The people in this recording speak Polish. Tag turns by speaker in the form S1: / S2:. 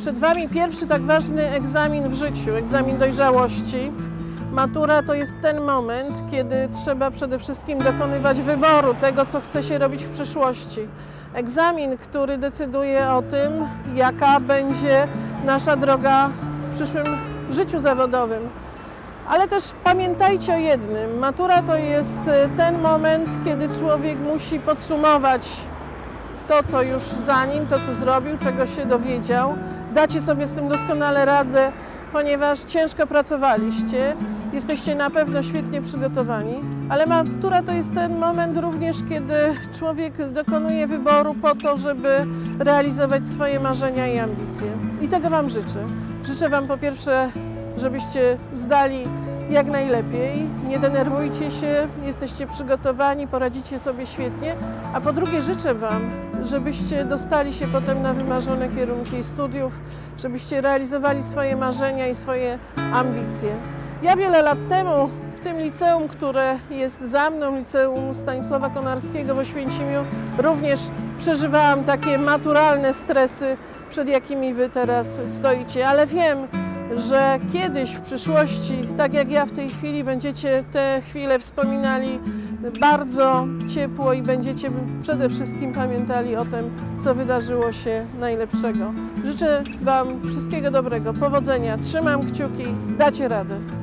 S1: Przed Wami pierwszy tak ważny egzamin w życiu, egzamin dojrzałości. Matura to jest ten moment, kiedy trzeba przede wszystkim dokonywać wyboru tego, co chce się robić w przyszłości. Egzamin, który decyduje o tym, jaka będzie nasza droga w przyszłym życiu zawodowym. Ale też pamiętajcie o jednym: matura to jest e, ten moment, kiedy człowiek musi podsumować to, co już za nim, to, co zrobił, czego się dowiedział. Dacie sobie z tym doskonale radę, ponieważ ciężko pracowaliście, jesteście na pewno świetnie przygotowani, ale matura to jest ten moment również, kiedy człowiek dokonuje wyboru po to, żeby realizować swoje marzenia i ambicje. I tego Wam życzę. Życzę Wam po pierwsze, żebyście zdali jak najlepiej, nie denerwujcie się, jesteście przygotowani, poradzicie sobie świetnie, a po drugie życzę Wam, żebyście dostali się potem na wymarzone kierunki studiów, żebyście realizowali swoje marzenia i swoje ambicje. Ja wiele lat temu w tym liceum, które jest za mną, liceum Stanisława Konarskiego w Oświęcimiu, również przeżywałam takie maturalne stresy, przed jakimi Wy teraz stoicie, ale wiem, że kiedyś w przyszłości, tak jak ja w tej chwili, będziecie te chwile wspominali bardzo ciepło i będziecie przede wszystkim pamiętali o tym, co wydarzyło się najlepszego. Życzę Wam wszystkiego dobrego, powodzenia, trzymam kciuki, dacie radę.